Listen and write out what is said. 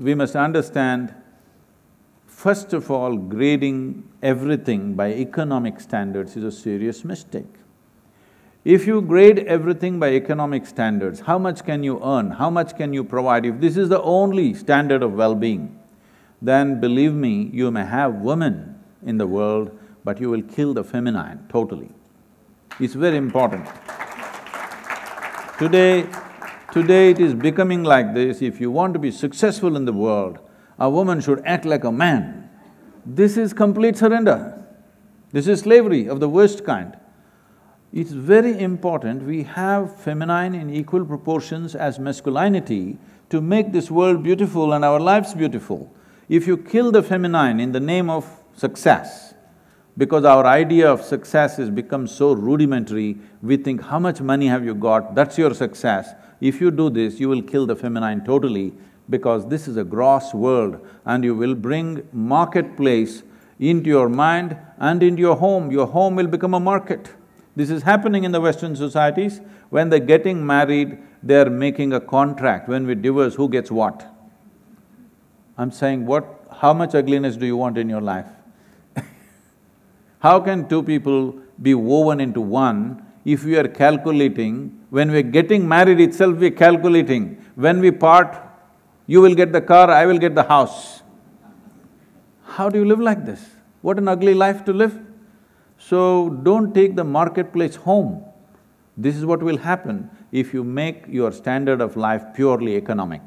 we must understand, first of all, grading everything by economic standards is a serious mistake. If you grade everything by economic standards, how much can you earn, how much can you provide? If this is the only standard of well-being, then believe me, you may have women in the world, but you will kill the feminine totally. It's very important. Today, today it is becoming like this, if you want to be successful in the world, a woman should act like a man. This is complete surrender. This is slavery of the worst kind. It's very important we have feminine in equal proportions as masculinity to make this world beautiful and our lives beautiful. If you kill the feminine in the name of success, because our idea of success has become so rudimentary, we think how much money have you got, that's your success. If you do this, you will kill the feminine totally because this is a gross world and you will bring marketplace into your mind and into your home. Your home will become a market. This is happening in the Western societies. When they're getting married, they're making a contract. When we divorce, who gets what? I'm saying, what… how much ugliness do you want in your life? How can two people be woven into one if we are calculating, when we're getting married itself, we're calculating, when we part, you will get the car, I will get the house. How do you live like this? What an ugly life to live. So don't take the marketplace home. This is what will happen if you make your standard of life purely economic.